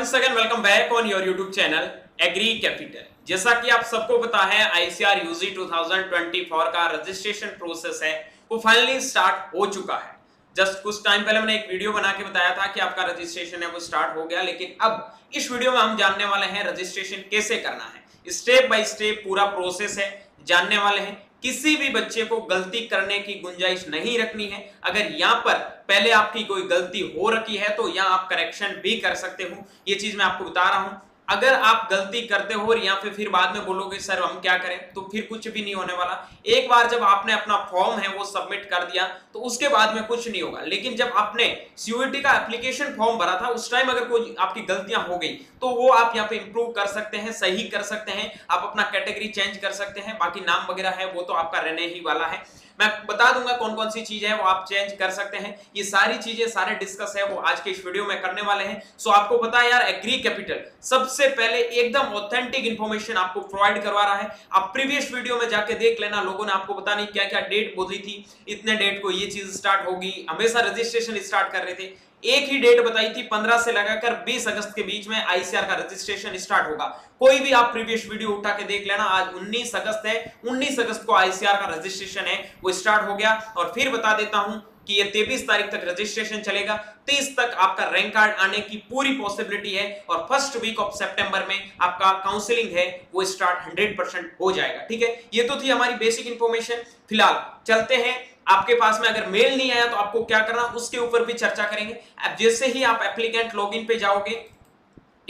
Once again welcome back on your YouTube channel agri capital जैसा कि आप सबको पता है आईसीआर यूजी 2024 का रजिस्ट्रेशन प्रोसेस है, वो फाइनली स्टार्ट हो चुका है। जस्ट कुछ टाइम पहले मैंने एक वीडियो बना के बताया था कि आपका रजिस्ट्रेशन है, वो स्टार्ट हो गया, लेकिन अब इस वीडियो में हम जानने वाले हैं रजिस्ट्रेशन कैसे करना है। स्टेप बाय स्टेप पूरा प्रोसेस है, जानने वाले हैं किसी भी बच्चे को गलती करने की गुंजाइश नहीं रखनी है। अगर यहाँ पर पहले आपकी कोई गलती हो रखी है तो यहाँ आप करेक्शन भी कर सकते हो। ये चीज़ मैं आपको बता रहा हूँ। अगर आप गलती करते हो या फिर फिर बाद में बोलोगे, सर, हम क्या करें? तो फिर कुछ भी नहीं होने वाला। एक बार जब आपने अपना फॉर्म है, वो सबमिट कर दिया तो उसके बाद में कुछ नहीं होगा। लेकिन जब आपने सीयूटी का एप्लीकेशन फॉर्म भरा था, उस टाइम अगर कोई आपकी गलतियाँ हो गई तो वो आप यहाँ पे इंप्रूव कर सकते हैं, सही कर सकते हैं, आप अपना कैटेगरी चेंज कर सकते हैं, बाकी नाम वगैरह है, वो तो आपका रहने ही वाला है। मैं बता दूँगा कौन कौन सी चीज़ें हैं, वो आप चेंज कर सकते हैं। ये सारी चीज़ें, सारे डिस्कस है, वो आज के इस वीडियो में करने वाले हैं। सो आपको पता है यार एग्री कैपिटल सबसे पहले एकदम ऑथेंटिक इंफॉर्मेशन आपको प्रोवाइड करवा रहा है। आप प्रीवियस वीडियो में जाके देख लेना, लोगों ने आपको पता नहीं क्या क्या डेट बोली थी। इतने डेट को ये चीज़ स्टार्ट होगी। हमेशा रजिस्ट्रेशन स्टार्ट कर रहे थे। एक ही डेट बताई थी 15 से लगाकर 20 अगस्त के बीच में आईसीआर का रजिस्ट्रेशन स्टार्ट होगा। कोई भी आप प्रीवियस वीडियो उठा के देख लेना, आज 19 अगस्त है 19 अगस्त को आईसीआर का रजिस्ट्रेशन है, वो स्टार्ट हो गया। और फिर बता देता हूँ कि ये 23 तारीख तक रजिस्ट्रेशन चलेगा। 30 तक आपका रैंक कार्ड आने की पूरी पॉसिबिलिटी है और फ़र्स्ट वीक ऑफ़ सितंबर में आपका काउंसलिंग है, वो स्टार्ट 100% हो जाएगा। ठीक है? ये तो थी हमारी बेसिक इंफॉर्मेशन फ़िलहाल चलते हैं। आपके पास में अगर मेल नहीं आया तो आपको क्या करना, उसके ऊपर भी चर्चा करेंगे। अब जैसे ही आप एप्लीकेंट लॉगिन पे जाओगे,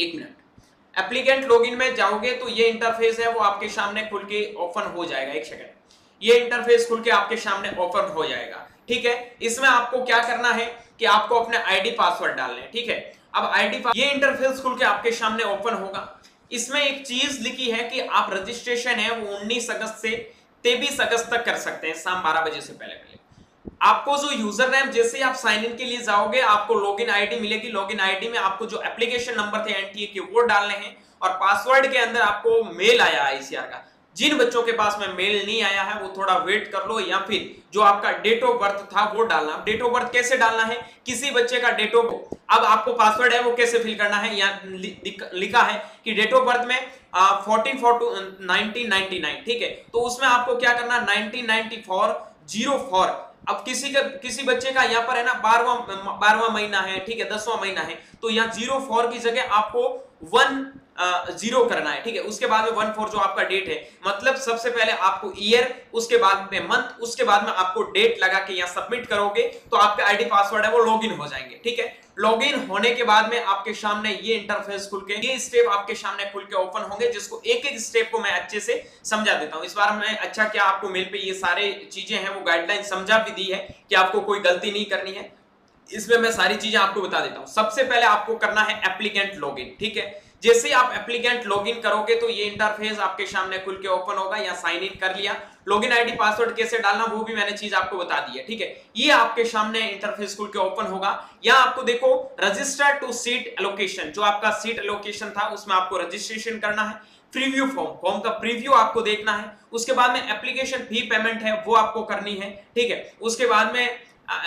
एक मिनट। एप्लीकेंट लॉगिन में जाओगे तो ये इंटरफेस है, वो आपके सामने खुल के ओपन हो जाएगा। एक सेकंड ये इंटरफेस खुल के आपके सामने ओपन हो जाएगा। ठीक है? इसमें आपको क्या करना है कि आपको अपने आईडी पासवर्ड डालने ठीक है? अब आईडी ये इंटरफेस खुल के आपके सामने ओपन होगा। इसमें एक चीज़ लिखी है कि आप रजिस्ट्रेशन है वो 19 अगस्त से तेईस अगस्त तक कर सकते हैं, शाम बारह बजे से पहले पहले। आपको जो यूज़र नेम जैसे ही आप साइन इन के लिए जाओगे, आपको लॉगिन आईडी मिलेगी। लॉगिन आईडी में आपको जो एप्लीकेशन नंबर थे एनटीए के, वो डालने हैं और पासवर्ड के अंदर आपको मेल आया आईसीआर का। जिन बच्चों के पास में मेल नहीं आया है, वो थोड़ा वेट कर लो, या फिर जो आपका डेट ऑफ़ बर्थ था, वो डालना। डेट ऑफ़ बर्थ कैसे डालना है? किसी बच्चे का डेट ऑफ़ अब आपको पासवर्ड है, वो कैसे फिल करना है? यहाँ लिखा है कि डेट ऑफ़ बर्थ में फोर्टीन फोर टू ठीक है? तो उसमें आपको क्या करना नाइनटीन नाइनटी अब किसी का किसी बच्चे का यहाँ पर है ना बारवा बारवा महीना है, ठीक है? दसवां महीना है। तो यहाँ ज़ीरो फोर की जगह आपको वन ज़ीरो करना है, ठीक है? उसके बाद में वन, फोर जो आपका डेट है मतलब सबसे पहले आपको ईयर उसके बाद में मंथ उसके बाद में आपको डेट लगा के यहाँ सबमिट करोगे तो आपका आईडी पासवर्ड है, वो लॉगिन हो जाएँगे, ठीक है? लॉगिन होने के बाद में आपके सामने ये इंटरफेस खुल के, ये स्टेप आपके सामने खुल के ओपन होंगे, जिसको एक एक स्टेप को मैं अच्छे से समझा देता हूँ। इस बार मैं अच्छा क्या, आपको मेल पे ये सारे चीज़ें हैं, वो गाइडलाइन समझा भी दी है कि आपको कोई गलती नहीं करनी है। इसमें मैं सारी चीज़ें आपको बता देता हूँ। सबसे पहले आपको करना है एप्लीकेंट लॉगिन ठीक है? जैसे आप एप्लीकेंट लॉगिन करोगे तो ये इंटरफेस आपके सामने खुल के ओपन होगा या साइन इन कर लिया। लॉगिन आईडी पासवर्ड कैसे डालना, वो भी मैंने चीज़ आपको बता दी है, ठीक है? ये आपके सामने इंटरफेस खुल के ओपन होगा। या आपको देखो रजिस्टर टू सीट एलोकेशन जो आपका सीट एलोकेशन था, उसमें आपको रजिस्ट्रेशन करना है। प्रीव्यू फॉर्म फॉर्म का प्रीव्यू आपको देखना है। उसके बाद में एप्लीकेशन फ़ी पेमेंट है, वो आपको करनी है, ठीक है? उसके बाद में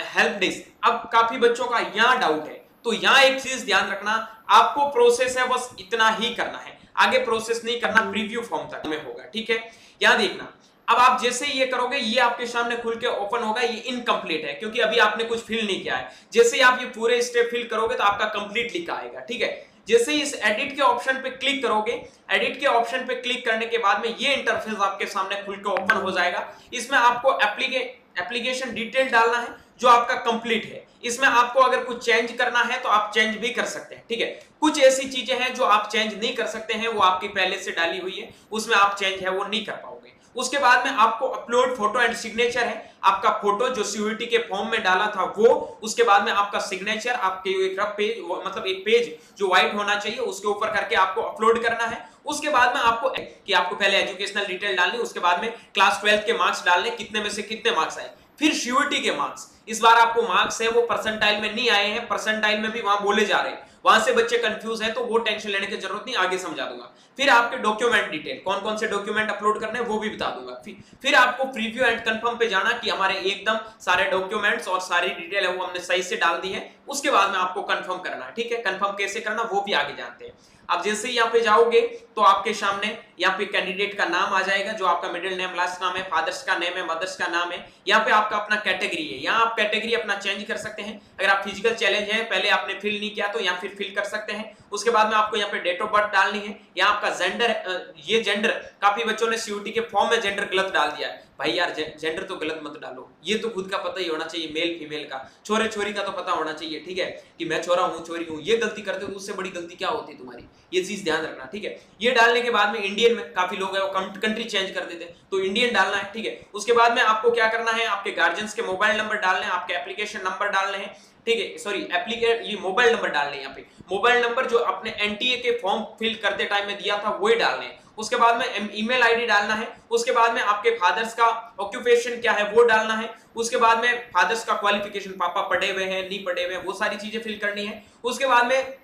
हेल्प डेस्क अब काफ़ी बच्चों का यहाँ डाउट है। तो यहाँ एक चीज़ ध्यान रखना आपको प्रोसेस है बस इतना ही करना है। आगे प्रोसेस नहीं करना प्रीव्यू फॉर्म तक में होगा ठीक है? यहाँ देखना। अब आप जैसे ये करोगे ये आपके सामने खुल के ओपन होगा ये इनकम्प्लीट है क्योंकि अभी आपने कुछ फिल नहीं किया है। जैसे ही आप ये पूरे स्टेप फिल करोगे तो आपका कंप्लीट लिखा आएगा ठीक है? जैसे ही इस एडिट के ऑप्शन पे क्लिक करोगे एडिट के ऑप्शन पे क्लिक करने के बाद में ये इंटरफेस आपके सामने खुल के ओपन हो जाएगा। इसमें आपको एप्लीके एप्लीकेशन डिटेल डालना है। जो आपका कंप्लीट है। इसमें आपको अगर कुछ चेंज करना है तो आप चेंज भी कर सकते हैं, ठीक है? कुछ ऐसी चीज़ें हैं जो आप चेंज नहीं कर सकते हैं, वो आपकी पहले से डाली हुई है, उसमें आप चेंज है, वो नहीं कर पाओगे। उसके बाद में आपको अपलोड फ़ोटो एंड सिग्नेचर है। आपका फ़ोटो जो सीयूटी के फॉर्म में डाला था, वो, उसके बाद में आपका सिग्नेचर आपके एक पेज मतलब एक पेज जो व्हाइट होना चाहिए, उसके ऊपर करके आपको अपलोड करना है। उसके बाद में आपको, कि आपको पहले एजुकेशनल डिटेल डालनी, उसके बाद में क्लास ट्वेल्थ के मार्क्स डालने, कितने में से कितने मार्क्स आए। फिर श्योरिटी के मार्क्स इस बार आपको मार्क्स है, वो परसेंटाइल में नहीं आए हैं परसेंटाइल में भी वहाँ बोले जा रहे हैं। वहाँ से बच्चे कंफ्यूज है तो वो टेंशन लेने की ज़रूरत नहीं, आगे समझा दूँगा। फिर आपके डॉक्यूमेंट डिटेल कौन कौन से डॉक्यूमेंट अपलोड करने हैं, वो भी बता दूँगा। फिर आपको प्रीव्यू एंड कंफर्म पे जाना कि हमारे एकदम सारे डॉक्यूमेंट्स और सारी डिटेल है, वो हमने सही से डाल दी है। उसके बाद में आपको कंफर्म करना है, ठीक है? कंफर्म कैसे करना, वो भी आगे जानते हैं। अब जैसे ही यहाँ पे जाओगे तो आपके सामने यहाँ पे कैंडिडेट का नाम आ जाएगा, जो आपका मिडिल नेम लास्ट नाम है फादर्स का नेम है मदर्स का नाम है। यहाँ पे आपका अपना कैटेगरी है। यहाँ आप कैटेगरी अपना चेंज कर सकते हैं। अगर आप फ़िज़िकल चैलेंज है, पहले आपने फिल नहीं किया तो यहाँ फिर फिल कर सकते हैं। उसके बाद में आपको यहाँ पे डेट ऑफ़ बर्थ डालनी है। यहाँ आपका जेंडर ये जेंडर काफ़ी बच्चों ने सीयूटी के फॉर्म में जेंडर गलत डाल दिया भाई यार जेंडर तो गलत मत डालो। ये तो खुद का पता ही होना चाहिए मेल फीमेल का। छोरे, छोरी का तो पता होना चाहिए, ठीक है? कि मैं छोरा हूँ, छोरी हूँ, ये गलती करते हो तो उससे बड़ी गलती क्या होती है तुम्हारी? ये चीज़ ध्यान रखना, ठीक है? ये डालने के बाद में इंडियन में, काफ़ी लोग है, वो कंट्री चेंज कर देते हैं। तो इंडियन डालना है, ठीक है? उसके बाद में आपको क्या करना है, आपके गार्जियंस के मोबाइल नंबर डालने आपके एप्लीकेशन नंबर डालने हैं, ठीक है? सॉरी एप्लीकेट ये मोबाइल नंबर डालने यहाँ पे। मोबाइल नंबर जो अपने एनटीए के फॉर्म फिल करते टाइम में दिया था वही डालने हैं। उसके बाद में ईमेल आईडी डालना है। उसके बाद में आपके फादर्स का ऑक्यूपेशन क्या है, वो डालना है। उसके बाद में फादर्स का क्वालिफिकेशन पापा पढ़े हुए हैं, नहीं पढ़े हुए हैं, वो सारी चीज़ें फिल करनी है। उसके बाद में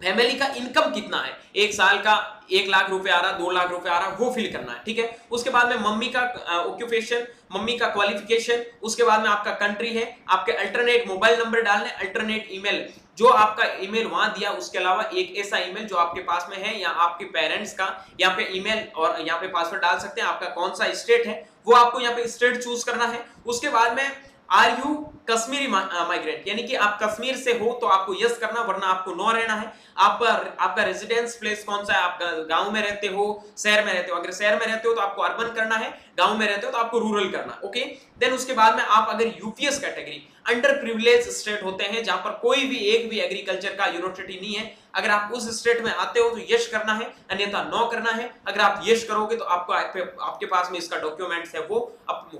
फैमिली का इनकम कितना है? एक साल का एक लाख रुपए आ रहा, दो लाख रुपए आ रहा, वो फिल करना है, ठीक है? उसके बाद में मम्मी का ऑक्यूपेशन मम्मी का क्वालिफिकेशन उसके बाद में आपका कंट्री है, आपके अल्टरनेट मोबाइल नंबर डालने अल्टरनेट ईमेल जो आपका ईमेल वहाँ दिया, उसके अलावा एक ऐसा ईमेल जो आपके पास में है, या आपके पेरेंट्स का, यहाँ पे ईमेल और यहाँ पे पासवर्ड डाल सकते हैं, आपका कौन सा स्टेट है, वो आपको यहाँ पे स्टेट चूज़ करना है। उसके बाद में आर यू कश्मीरी माइग्रेंट यानी कि आप कश्मीर से हो तो आपको यस करना, वरना आपको नो रहना है। आपका आपका रेजिडेंस प्लेस कौन सा है? आप गाँव में रहते हो, शहर में रहते हो। अगर शहर में रहते हो तो आपको अर्बन करना है, गाँव में रहते हो तो आपको रूरल करना ओके देन उसके बाद में आप अगर UPS category under privilege state होते हैं, जहाँ पर कोई भी, एक भी एग्रीकल्चर का यूनिवर्सिटी नहीं है अगर आप उस स्टेट में आते हो तो यश करना है, अन्यथा नो करना है। अगर आप यश करोगे तो आपको आपके पास में इसका डॉक्यूमेंट्स है, वो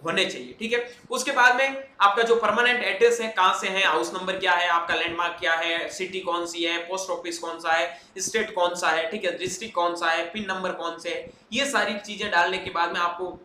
होने चाहिए, ठीक है? उसके बाद में आपका जो परमानेंट एड्रेस है, कहाँ से है हाउस नंबर क्या है, आपका लैंडमार्क क्या है सिटी कौन सी है पोस्ट ऑफ़िस कौन सा है स्टेट कौन सा है, ठीक है? डिस्ट्रिक्ट कौन सा है पिन नंबर कौन से है, ये सारी चीज़ें डालने के बाद में आपको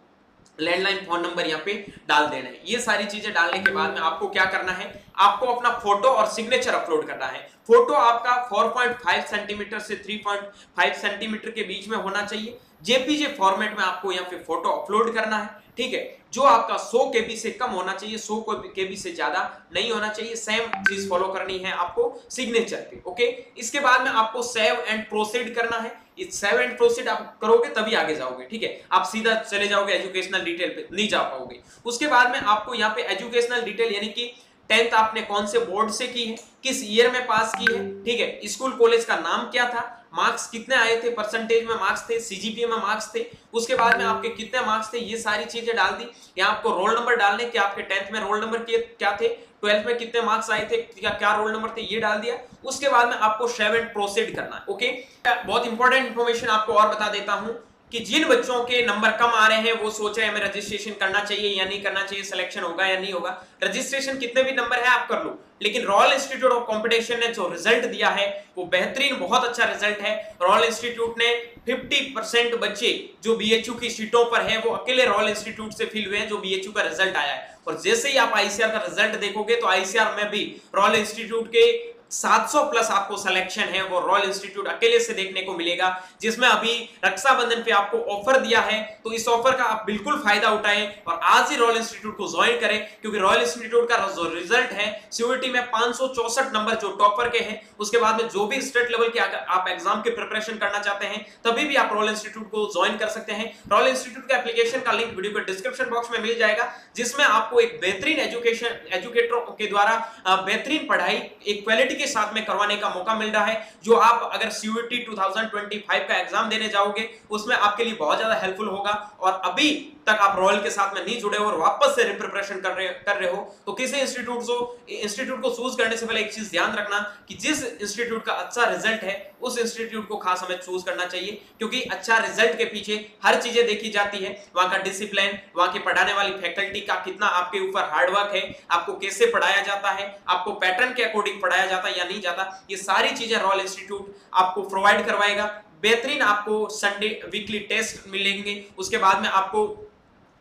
लैंडलाइन फ़ोन नंबर यहाँ पे डाल देना है। ये सारी चीज़ें डालने के बाद में आपको क्या करना है? आपको अपना फ़ोटो और सिग्नेचर अपलोड करना है। फ़ोटो आपका 4.5 सेंटीमीटर से 3.5 सेंटीमीटर के बीच में होना चाहिए। जेपीजे फॉर्मेट में आपको यहाँ पे फ़ोटो अपलोड करना है, ठीक है? जो आपका 100 केबी से कम होना चाहिए 100 केबी से ज़्यादा नहीं होना चाहिए। सेम चीज़ फॉलो करनी है आपको सिग्नेचर पे ओके इसके बाद में आपको सेव एंड प्रोसीड करना है। सेव एंड प्रोसीड आप करोगे, तभी आगे जाओगे, ठीक है? आप सीधा चले जाओगे एजुकेशनल डिटेल पे, नहीं जा पाओगे। उसके बाद में आपको यहाँ पे एजुकेशनल डिटेल यानी कि टेंथ आपने कौन से बोर्ड से की है, किस ईयर में पास की है, ठीक है? स्कूल कॉलेज का नाम क्या था? मार्क्स कितने आए थे? परसेंटेज में मार्क्स थे? सीजीपीए में मार्क्स थे? उसके बाद में आपके कितने मार्क्स थे? ये सारी चीज़ें डाल दी। यहाँ आपको रोल नंबर डालने कि आपके टेंथ में रोल नंबर क्या थे? ट्वेल्थ में कितने मार्क्स आए थे? क्या क्या रोल नंबर थे? ये डाल दिया। उसके बाद में आपको सेवन प्रोसीड करना है ओके बहुत इंपॉर्टेंट इन्फॉर्मेशन आपको और बता देता हूँ। कि जिन बच्चों के नंबर कम आ रहे हैं, वो सोच रहे हैं हमें रजिस्ट्रेशन करना चाहिए या नहीं करना चाहिए सिलेक्शन होगा या नहीं होगा। रजिस्ट्रेशन कितने भी नंबर है, आप कर लो। लेकिन रॉयल इंस्टीट्यूट ऑफ़ कंपटीशन ने जो रिज़ल्ट दिया है, वो बेहतरीन, बहुत अच्छा रिज़ल्ट है। रॉयल इंस्टीट्यूट ने 50 परसेंट बच्चे जो बीएचयू की सीटों पर हैं, वो अकेले रॉयल इंस्टीट्यूट से फिल हुए हैं, जो बीएचयू का रिज़ल्ट आया है। और जैसे ही आप आईसीआर का रिज़ल्ट देखोगे तो आईसीआर में भी रॉयल इंस्टीट्यूट के 700 प्लस आपको सिलेक्शन है, वो रॉयल इंस्टीट्यूट अकेले से देखने को मिलेगा, जिसमें अभी रक्षाबंधन पे आपको ऑफ़र दिया है तो इस ऑफ़र का आप बिल्कुल फ़ायदा उठाएँ और आज ही रॉयल इंस्टीट्यूट को ज्वाइन करें, क्योंकि रॉयल इंस्टीट्यूट का जो रिज़ल्ट है सीयूटी में पाँच नंबर जो टॉपर के हैं, उसके बाद में जो भी स्टेट लेवल के आप एग्ज़ाम की प्रिपरेशन करना चाहते हैं, तभी भी आप रॉयल इंस्टीट्यूट को ज्वाइन कर सकते हैं। रॉयल इंस्टीट्यूट का एप्लीकेशन का लिंक वीडियो के डिस्क्रिप्शन बॉक्स में मिल जाएगा, जिसमें आपको एक बेहतरीन एजुकेशन एजुकेटरों के द्वारा बेहतरीन पढ़ाई, एक क्वालिटी के साथ में करवाने का मौका मिल रहा है, जो आप अगर सीयूटी 2025 का एग्ज़ाम देने जाओगे, उसमें आपके लिए बहुत ज़्यादा हेल्पफुल होगा। और अभी तक आप रॉयल के साथ में नहीं जुड़े हो और वापस से रिप्रिपरेशन कर रहे कर रहे हो तो किसी इंस्टीट्यूट को इंस्टीट्यूट को चूज़ करने से पहले एक चीज़ ध्यान रखना कि जिस इंस्टीट्यूट का अच्छा रिज़ल्ट है, उस इंस्टीट्यूट को खास हमें चूज़ करना चाहिए, क्योंकि अच्छा रिज़ल्ट के पीछे हर चीज़ें देखी जाती है। वहाँ का डिसिप्लिन वहाँ की पढ़ाने वाली फैकल्टी का कितना आपके ऊपर हार्डवर्क है, आपको कैसे पढ़ाया जाता है, आपको पैटर्न के अकॉर्डिंग पढ़ाया जाता है या नहीं जाता, ये सारी चीज़ें रॉयल इंस्टीट्यूट आपको प्रोवाइड करवाएगा। बेहतरीन आपको संडे वीकली टेस्ट मिलेंगे। उसके बाद में आपको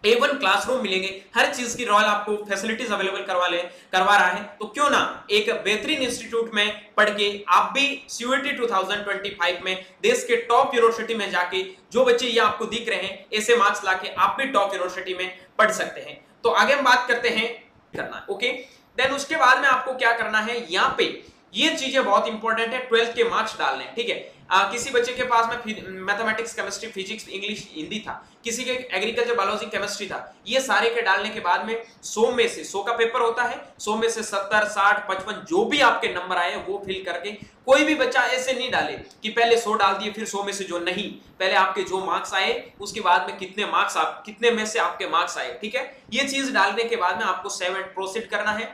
ए वन क्लासरूम मिलेंगे। हर चीज़ की रॉयल आपको फैसिलिटीज़ अवेलेबल करवा ले, करवा रहा है। तो क्यों ना एक बेहतरीन इंस्टीट्यूट में पढ़ के आप भी सीयूटी 2025 में देश के टॉप यूनिवर्सिटी में जाके जो बच्चे ये आपको दिख रहे हैं, ऐसे मार्क्स लाके आप भी टॉप यूनिवर्सिटी में पढ़ सकते हैं। तो आगे हम बात करते हैं करना ओके देन उसके बाद में आपको क्या करना है? यहाँ पे ये चीज़ें बहुत इंपॉर्टेंट है। ट्वेल्थ के मार्क्स डालने ठीक है? आ, किसी बच्चे के पास में mathematics chemistry physics English Hindi था। किसी के एग्रीकल्चर बायोलॉजी केमिस्ट्री था। ये सारे के डालने के बाद में 100 में से 100 का पेपर होता है 100 में से 70 60 55 जो भी आपके नंबर आए वो फिल करके कोई भी बच्चा ऐसे नहीं डाले कि पहले 100 डाल दिए फिर 100 में से जो नहीं। पहले आपके जो मार्क्स आए उसके बाद में कितने मार्क्स आप कितने में से आपके मार्क्स आए ठीक है? ये चीज़ डालने के बाद में आपको सेवन प्रोसीड करना है।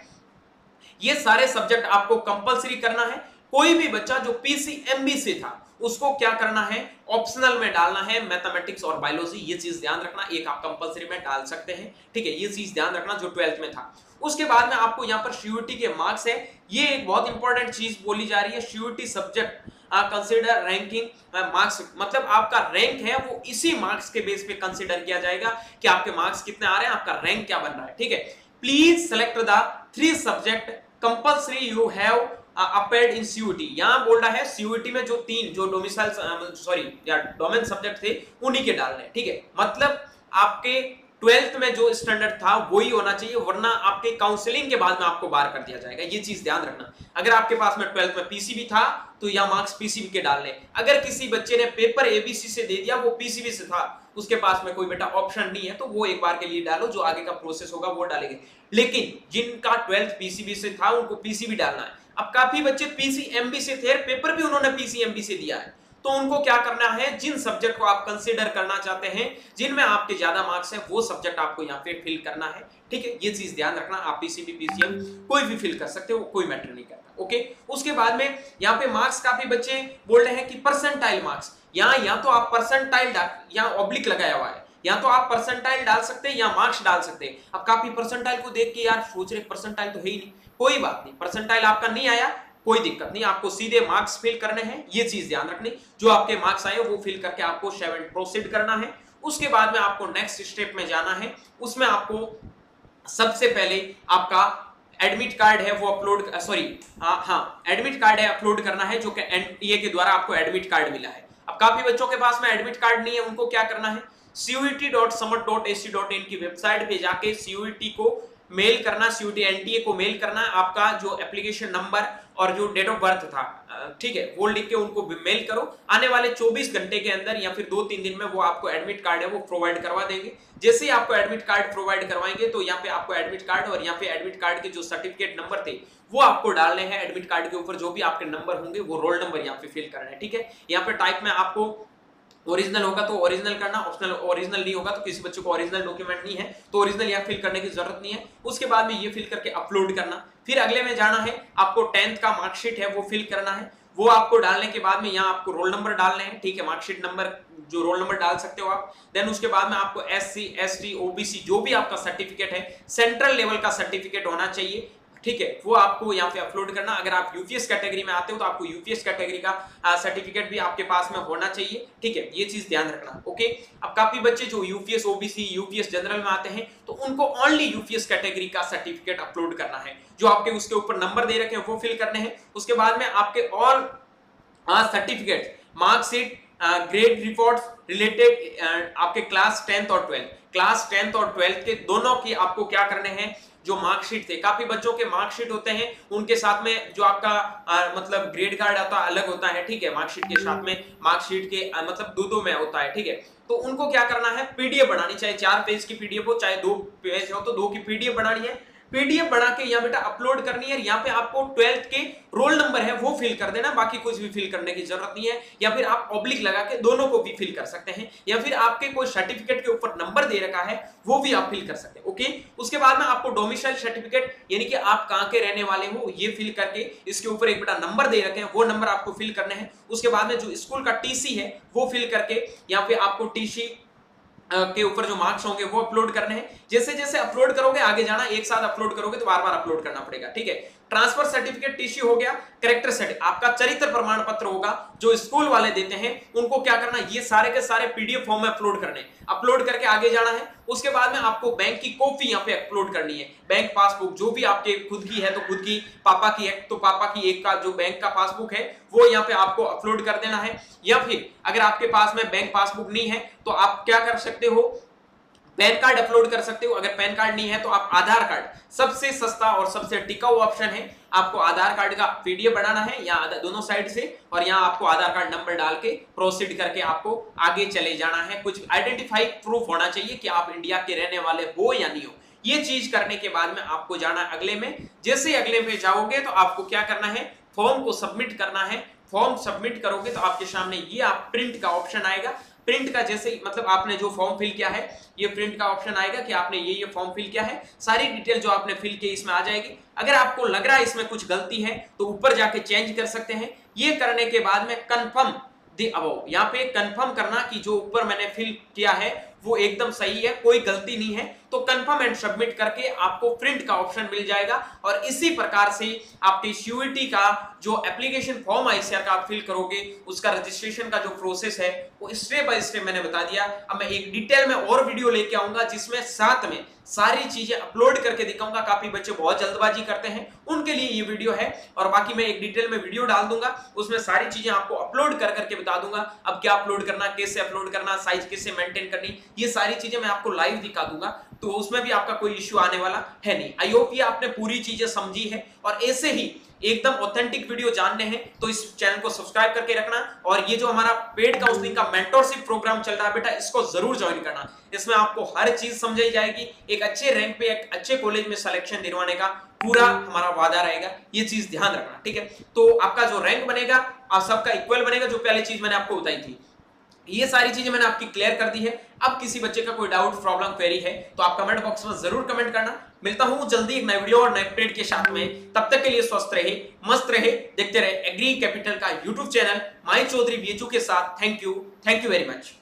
ये सारे सब्जेक्ट आपको कंपलसरी करना है। कोई भी बच्चा जो पीसीएमबी से था उसको क्या करना है? ऑप्शनल में डालना है मैथमेटिक्स और बायोलॉजी ये चीज़ ध्यान रखना, एक आप कंपलसरी में डाल सकते हैं, ठीक है? ये चीज़ ध्यान रखना जो ट्वेल्थ में था। उसके बाद में आपको यहाँ पर श्यूटी के मार्क्स है। ये एक बहुत इंपॉर्टेंट चीज़ बोली जा रही है CUET subject consider ranking marks मतलब आपका रैंक है, वो इसी मार्क्स के बेस पे कंसिडर किया जाएगा कि आपके मार्क्स कितने आ रहे हैं, आपका रैंक क्या बन रहा है, ठीक है? Please select the three subject compulsory you have opted in CUET यहाँ बोल रहा है सीयूटी में जो तीन, जो डोमिसाइल सॉरी या डोमेन सब्जेक्ट थे, उन्हीं के डालने ठीक है? मतलब आपके ट्वेल्थ में जो स्टैंडर्ड था, वही होना चाहिए, वरना आपके काउंसलिंग के बाद में आपको बाहर कर दिया जाएगा। ये चीज़ ध्यान रखना। अगर आपके पास में ट्वेल्थ में पीसीबी था तो यहाँ मार्क्स पीसीबी के डालने अगर किसी बच्चे ने पेपर एबीसी से दे दिया, वो पीसीबी से था, उसके पास में कोई बेटा ऑप्शन नहीं है तो वो एक बार के लिए डालो, जो आगे का प्रोसेस होगा, वो डालेंगे। लेकिन जिनका ट्वेल्थ पीसीबी से था, उनको पीसीबी डालना है। अब काफ़ी बच्चे पीसीएमबी से थे पेपर भी उन्होंने पीसीएमबी से दिया है। तो उनको क्या करना है? जिन सब्जेक्ट को आप कंसीडर करना चाहते हैं, जिनमें आपके ज़्यादा मार्क्स हैं, वो सब्जेक्ट आपको यहाँ पे फिल करना है। ठीक है? ये चीज़ ध्यान रखना, आप पीसीबी पीसीएम कोई भी फिल कर सकते हो, कोई मैटर नहीं करता। ओके उसके बाद में यहाँ पे मार्क्स काफ़ी बच्चे बोल रहे हैं कि परसेंटाइल मार्क्स यहाँ यहाँ तो आप परसेंटाइल यहाँ ऑब्लिक लगाया हुआ है। या तो आप परसेंटाइल डाल सकते हैं या मार्क्स डाल सकते हैं। अब काफ़ी परसेंटाइल को देख के यार, सोच रहे परसेंटाइल तो है ही नहीं। कोई बात नहीं परसेंटाइल आपका नहीं आया, कोई दिक्कत नहीं, आपको सीधे मार्क्स फिल करने हैं, ये चीज़ ध्यान रखनी, जो आपके मार्क्स आए वो फिल करके आपको सेवन प्रोसीड करना है, उसके बाद में आपको नेक्स्ट स्टेप में जाना है, उसमें आपको सबसे पहले आपका एडमिट कार्ड है वो अपलोड सॉरी हाँ एडमिट कार्ड है अपलोड करना है, जो कि एनटीए के द्वारा आपको एडमिट कार्ड मिला है। अब काफ़ी बच्चों के पास में एडमिट कार्ड नहीं है, उनको क्या करना है? Cuet.summit.ac.in की वेबसाइट पे जाके cuet को मेल करना सीयूटी एनटीए को मेल करना आपका जो एप्लीकेशन नंबर और जो डेट ऑफ़ बर्थ था। ठीक है, वो लिख के उनको मेल करो। आने वाले 24 घंटे के अंदर या फिर दो तीन दिन में वो आपको एडमिट कार्ड है, वो प्रोवाइड करवा देंगे। जैसे ही आपको एडमिट कार्ड प्रोवाइड करवाएँगे तो यहाँ पे आपको एडमिट कार्ड और यहाँ पे एडमिट कार्ड के जो सर्टिफिकेट नंबर थे, वो आपको डालने हैं। एडमिट कार्ड के ऊपर जो भी आपके नंबर होंगे, वो रोल नंबर यहाँ पे फिल करना है, ठीक है? यहाँ पे टाइप में आपको ओरिजिनल होगा तो ओरिजिनल करना ऑप्शनल ओरिजिनल नहीं होगा तो किसी बच्चे को ओरिजिनल डॉक्यूमेंट नहीं है तो ओरिजिनल यहाँ फिल करने की ज़रूरत नहीं है। उसके बाद में ये फिल करके अपलोड करना। फिर अगले में जाना है, आपको टेंथ का मार्कशीट है, वो फिल करना है। वो आपको डालने के बाद में यहाँ आपको रोल नंबर डालने हैं, ठीक है मार्कशीट नंबर जो रोल नंबर डाल सकते हो आप। देन उसके बाद में आपको S C S T OBC जो भी आपका सर्टिफिकेट है सेंट्रल लेवल का सर्टिफिकेट होना चाहिए। ठीक है, वो आपको यहाँ पे अपलोड करना। अगर आप यूपीएस कैटेगरी में आते हो तो आपको यूपीएस कैटेगरी का सर्टिफिकेट भी आपके पास में होना चाहिए। ठीक है, ये चीज़ ध्यान रखना, ओके? अब काफ़ी बच्चे जो यूपीएस ओबीसी यूपीएस जनरल में आते हैं तो उनको ओनली यूपीएस कैटेगरी का सर्टिफिकेट अपलोड करना है। जो आपके उसके ऊपर नंबर दे रखे हैं, वो फिल करने हैं। उसके बाद में आपके और certificate marksheet grade report related आपके क्लास टेंथ और ट्वेल्थ क्लास टेंथ और ट्वेल्थ के दोनों की आपको क्या करने हैं? जो मार्कशीट थे काफ़ी बच्चों के मार्कशीट होते हैं उनके साथ में जो आपका आ, मतलब ग्रेड कार्ड आता अलग होता है ठीक है मार्कशीट के साथ में मार्कशीट के आ, मतलब दो दो में होता है ठीक है। तो उनको क्या करना है पीडीएफ बनानी चाहे चार पेज की पीडीएफ हो चाहे दो पेज हो तो दो की पीडीएफ बनानी है। पीडीएफ बना के यहाँ बेटा अपलोड करनी है यहाँ पे आपको ट्वेल्थ के रोल नंबर है, वो फिल कर देना, बाकी कुछ भी फिल करने की ज़रूरत नहीं है। या फिर आप ऑब्लिक लगा के दोनों को भी फिल कर सकते हैं, या फिर आपके कोई सर्टिफिकेट के ऊपर नंबर दे रखा है, वो भी आप फिल कर सकते हैं ओके उसके बाद में आपको डोमिसाइल सर्टिफिकेट यानी कि आप कहाँ के रहने वाले हो, ये फिल करके इसके ऊपर एक बेटा नंबर दे रखे हैं, वो नंबर आपको फिल करने है। उसके बाद में जो स्कूल का टीसी है, वो फिल करके यहाँ पे आपको टीसी के ऊपर जो मार्क्स होंगे वो अपलोड करने हैं। जैसे जैसे अपलोड करोगे, आगे जाना, एक साथ अपलोड करोगे तो बार बार अपलोड करना पड़ेगा, ठीक है? ट्रांसफ़र सर्टिफिकेट टीसी हो गया, करेक्टर सर्टिफिकेट आपका चरित्र प्रमाण पत्र होगा, जो स्कूल वाले देते हैं, उनको क्या करना ये सारे के सारे पीडीएफ फॉर्म में अपलोड करने अपलोड करके आगे जाना है। उसके बाद में आपको बैंक की कॉपी यहाँ पे अपलोड करनी है। बैंक पासबुक, जो भी आपके खुद की है तो खुद की, पापा की है तो पापा की एक का, जो बैंक का पासबुक है, वो यहाँ पे आपको अपलोड कर देना है। या फिर, अगर आपके पास में बैंक पासबुक नहीं है तो आप क्या कर सकते हो? पैन कार्ड अपलोड कर सकते हो। अगर पैन कार्ड नहीं है तो आप आधार कार्ड, सबसे सस्ता और सबसे टिकाऊ ऑप्शन है। आपको आधार कार्ड का पीडीएफ बनाना है या दोनों साइड से, और यहाँ आपको आधार कार्ड नंबर डाल के प्रोसीड करके आपको आगे चले जाना है। कुछ आइडेंटिफाई प्रूफ होना चाहिए कि आप इंडिया के रहने वाले हो या नहीं हो। ये चीज़ करने के बाद में आपको जाना अगले में। जैसे अगले में जाओगे तो आपको क्या करना है? फॉर्म को सबमिट करना है। फॉर्म सबमिट करोगे तो आपके सामने ये आप प्रिंट का ऑप्शन आएगा। प्रिंट का जैसे मतलब आपने जो फॉर्म फिल किया है, ये प्रिंट का ऑप्शन आएगा कि आपने ये ये फॉर्म फिल किया है। सारी डिटेल जो आपने फिल की इसमें आ जाएगी। अगर आपको लग रहा है इसमें कुछ गलती है तो ऊपर जाके चेंज कर सकते हैं। ये करने के बाद में कन्फर्म दी यहाँ पे कंफर्म करना कि जो ऊपर मैंने फिल किया है, वो एकदम सही है, कोई गलती नहीं है। तो कंफर्म एंड सबमिट करके आपको प्रिंट का ऑप्शन मिल जाएगा। और इसी प्रकार से आपकी सीयूटी का जो एप्लीकेशन फॉर्म आईसीआर का आप फिल करोगे, उसका रजिस्ट्रेशन का जो प्रोसेस है, वो स्टेप बाय स्टेप मैंने बता दिया। अब मैं एक डिटेल में और वीडियो लेके आऊँगा, जिसमें साथ में सारी चीज़ें अपलोड करके दिखाऊँगा। काफ़ी बच्चे बहुत जल्दबाजी करते हैं, उनके लिए ये वीडियो है। और बाकी मैं एक डिटेल में वीडियो डाल दूँगा, उसमें सारी चीज़ें आपको अपलोड कर करके बता दूँगा। अब क्या अपलोड करना, कैसे अपलोड करना साइज़ कैसे मेंटेन करनी, ये सारी चीज़ें मैं आपको लाइव दिखा दूँगा। तो उसमें भी आपका कोई इश्यू आने वाला है नहीं। आई होप ये आपने पूरी चीज़ें समझी है और ऐसे ही एकदम ऑथेंटिक वीडियो जानने हैं तो इस चैनल को सब्सक्राइब करके रखना और ये जो हमारा पेड काउंसलिंग का मेंटोरशिप प्रोग्राम चल रहा है बेटा, इसको ज़रूर ज्वाइन करना। इसमें आपको हर चीज़ समझाई जाएगी, एक अच्छे रैंक पे, एक अच्छे कॉलेज में सिलेक्शन दिलवाने का पूरा हमारा वादा रहेगा, ये चीज़ ध्यान रखना, ठीक है? तो आपका जो रैंक बनेगा, आप सबका इक्वल बनेगा, जो पहली चीज़ मैंने आपको बताई थी। ये सारी चीज़ें मैंने आपकी क्लियर कर दी है। अब किसी बच्चे का कोई डाउट प्रॉब्लम क्वेरी है तो आप कमेंट बॉक्स में ज़रूर कमेंट करना। मिलता हूँ जल्दी एक नए वीडियो और नए अपडेट के साथ में। तब तक के लिए स्वस्थ रहे, मस्त रहे, देखते रहे एग्री कैपिटल का YouTube channel my Chaudhary BHU के साथ। Thank you thank you very much